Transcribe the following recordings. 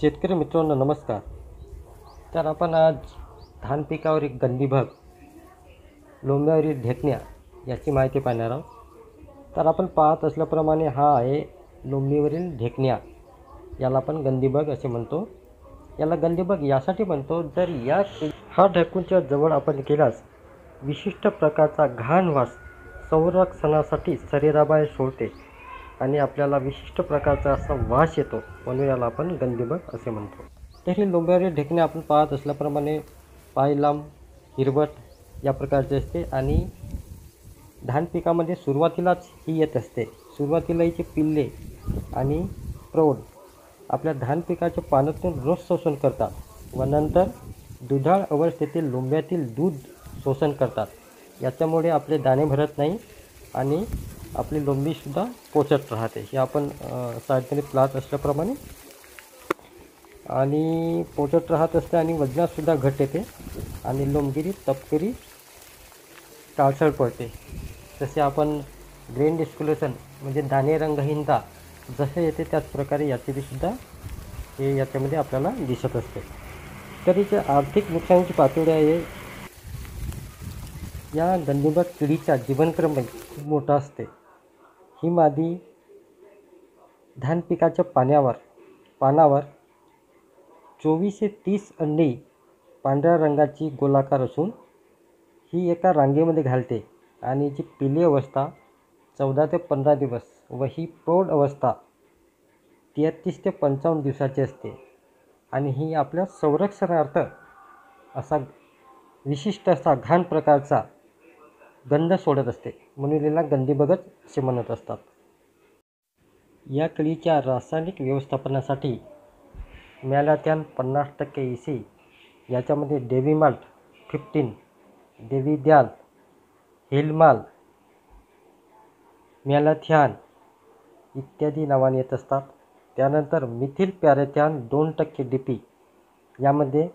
शेतकरी मित्रांनो नमस्कार. तर आपण आज धान पिकावरील गंदीभग लोंब्यावरील ढेकण्या याची माहिती पाहणार आहोत. तर आपण पाहत असल्याप्रमाणे हा आहे लोंबीवरील ढेकण्या याला आपण गंदीबग असे म्हणतो. याला गंदीबग यासाठी म्हणतो जर या हा ढेकूनच्या जवळ आपण केल्यास विशिष्ट प्रकारचा घाण वास संरक्षणासाठी शरीराबाहेर सोडते. आणि आपल्याला विशिष्ट प्रकारचा असा वास येतो. म्हणून याला आपण गंदीबग असे म्हणतो. तर ही लोंब्यावरील ढेकणे आपण पाहत असल्याप्रमाणे पाय लांब हिरवट या प्रकारचे असते आणि धान पिकामध्ये सुरुवातीलाच ही येत असते. सुरुवातीला हिचे पिल्ले आणि प्रौढ आपल्या धान पिकाच्या पानातून रोज शोषण करतात व नंतर दुधाळ अवस्थेतील लोंब्यातील दूध शोषण करतात. याच्यामुळे आपले दाणे भरत नाही आणि आपली लोंबीसुद्धा पोचत राहते. हे आपण साईडमध्ये प्लाट असल्याप्रमाणे. आणि पोचत राहत असते आणि वजनातसुद्धा घट येते. आणि लोंबगिरी तपकिरी टाळसळ पडते. जसे आपण ग्रेन डिस्क्युलेशन म्हणजे दाणे रंगहीनता जसे येते त्याच प्रकारे हे याच्यामध्ये आपल्याला दिसत असते. तर हिच्या आर्थिक नुकसानीची पातळी आहे. या गंदीबाग किडीचा जीवनक्रम खूप मोठा असते. ही मादी धान पिकाच्या पाण्यावर पानावर चोवीस ते तीस अंडी पांढऱ्या रंगाची गोलाकार असून ही एका रांगेमध्ये घालते आणि जी पिली अवस्था चौदा ते पंधरा दिवस व ही प्रौढ अवस्था तेहतीस ते पंचावन्न दिवसाची असते. आणि ही आपल्या संरक्षणार्थ असा विशिष्ट असा घाण प्रकारचा गंध सोडत असते. म्हणून याला असे म्हणत असतात. या कळीच्या रासायनिक व्यवस्थापनासाठी मॅलाथॅन पन्नास टक्के ई सी याच्यामध्ये डेव्हिमाल्ट फिफ्टीन देवी द्याल हिलमाल मॅलाथॅन इत्यादी नावाने येत असतात. त्यानंतर मिथिल पॅरेथॅन दोन टक्के डी पी यामध्ये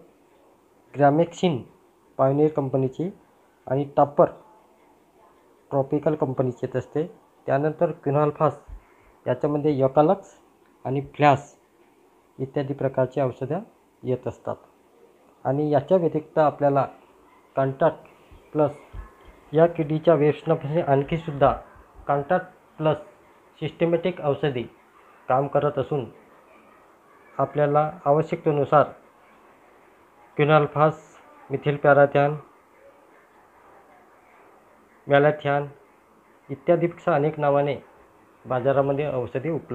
ग्रॅमेक्सिन पायनेर कंपनीची आणि टॉपर ट्रॉपिकल कंपनीचे येत असते. त्यानंतर क्विनॉल्फास याच्यामध्ये यकालक्स आणि फ्लॅस इत्यादी प्रकारची औषधं येत असतात. आणि याच्या व्यतिरिक्त आपल्याला कॉन्टॅक्ट प्लस या किडीच्या व्यसनापासून आणखीसुद्धा कॉन्टॅक्ट प्लस सिस्टमॅटिक औषधी काम करत असून आपल्याला आवश्यकतेनुसार क्विनॉल्फास मिथिल पॅराथॅन मॅलाथॅन इत्यादीपेक्षा अनेक नावाने बाजारामध्ये औषधे उपलब्ध